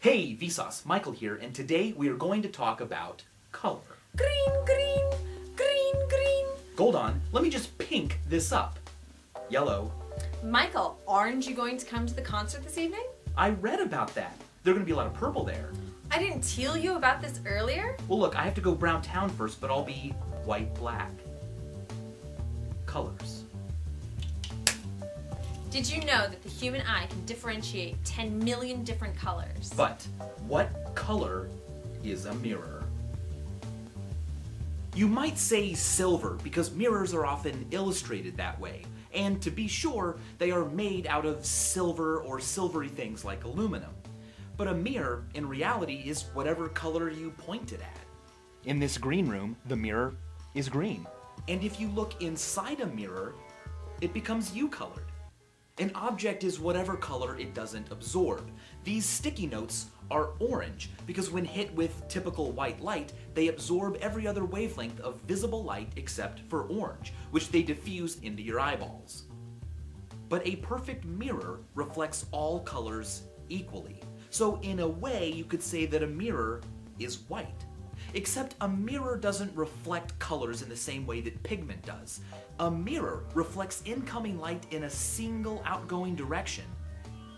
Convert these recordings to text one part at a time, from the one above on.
Hey, Vsauce, Michael here, and today we are going to talk about color. Green, green, green, green. Hold on, let me just pink this up. Yellow. Michael, aren't you going to come to the concert this evening? I read about that. There are going to be a lot of purple there. I didn't tell you about this earlier. Well, look, I have to go brown town first, but I'll be white black. Colors. Did you know that the human eye can differentiate 10 million different colors? But what color is a mirror? You might say silver because mirrors are often illustrated that way. And to be sure, they are made out of silver or silvery things like aluminum. But a mirror, in reality, is whatever color you point it at. In this green room, the mirror is green. And if you look inside a mirror, it becomes you colored. An object is whatever color it doesn't absorb. These sticky notes are orange because when hit with typical white light, they absorb every other wavelength of visible light except for orange, which they diffuse into your eyeballs. But a perfect mirror reflects all colors equally. So in a way, you could say that a mirror is white. Except a mirror doesn't reflect colors in the same way that pigment does. A mirror reflects incoming light in a single outgoing direction.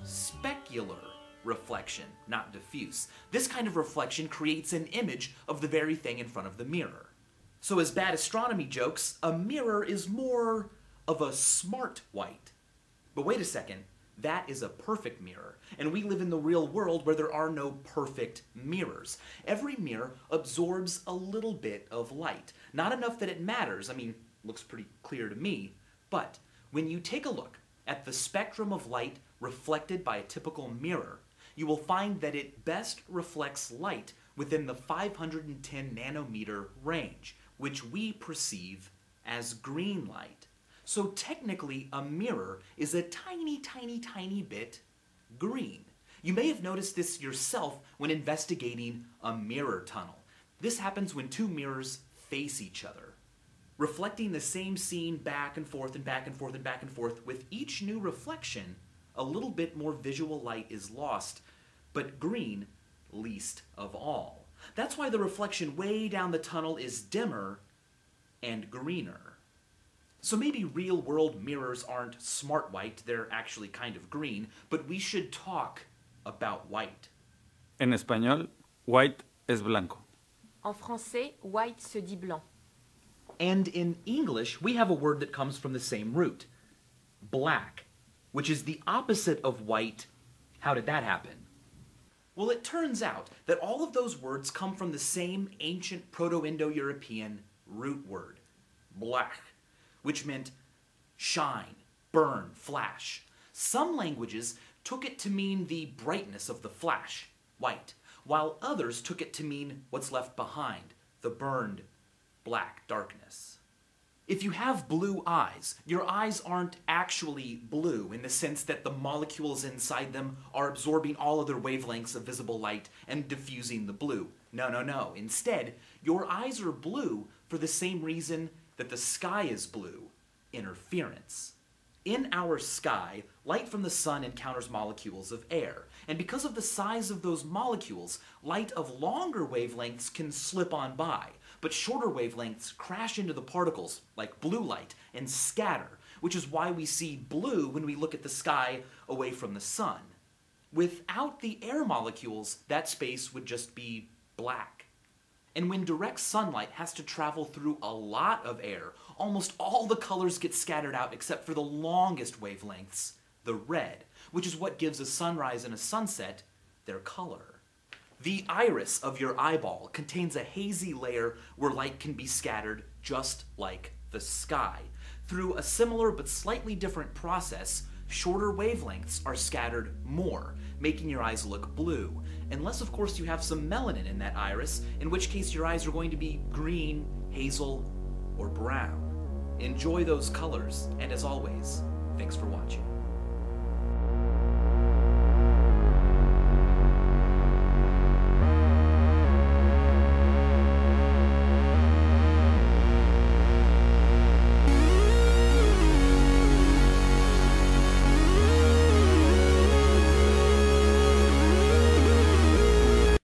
Specular reflection, not diffuse. This kind of reflection creates an image of the very thing in front of the mirror. So as bad astronomy jokes, a mirror is more of a smart white. But wait a second, that is a perfect mirror. And we live in the real world where there are no perfect mirrors. Every mirror absorbs a little bit of light. Not enough that it matters. I mean, looks pretty clear to me. But when you take a look at the spectrum of light reflected by a typical mirror, you will find that it best reflects light within the 510 nanometer range, which we perceive as green light. So technically, a mirror is a tiny, tiny, tiny bit green. You may have noticed this yourself when investigating a mirror tunnel. This happens when two mirrors face each other, reflecting the same scene back and forth and back and forth and back and forth. With each new reflection, a little bit more visual light is lost, but green least of all. That's why the reflection way down the tunnel is dimmer and greener. So maybe real world mirrors aren't smart white, they're actually kind of green, but we should talk about white. En español, white es blanco. En français, white se dit blanc. And in English, we have a word that comes from the same root black, which is the opposite of white. How did that happen? Well, it turns out that all of those words come from the same ancient Proto Indo European root word, bhleg which meant shine, burn, flash. Some languages took it to mean the brightness of the flash, white, while others took it to mean what's left behind, the burned black darkness. If you have blue eyes, your eyes aren't actually blue in the sense that the molecules inside them are absorbing all other wavelengths of visible light and diffusing the blue. No, no, no. Instead, your eyes are blue for the same reason that the sky is blue, interference. In our sky, light from the sun encounters molecules of air, and because of the size of those molecules, light of longer wavelengths can slip on by, but shorter wavelengths crash into the particles, like blue light, and scatter, which is why we see blue when we look at the sky away from the sun. Without the air molecules, that space would just be black. And when direct sunlight has to travel through a lot of air, almost all the colors get scattered out except for the longest wavelengths, the red, which is what gives a sunrise and a sunset their color. The iris of your eyeball contains a hazy layer where light can be scattered just like the sky. Through a similar but slightly different process, shorter wavelengths are scattered more, making your eyes look blue. Unless, of course, you have some melanin in that iris, in which case your eyes are going to be green, hazel, or brown. Enjoy those colors, and as always, thanks for watching.